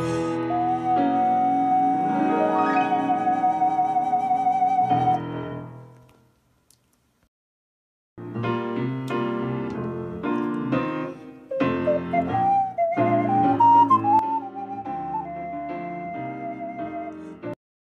you.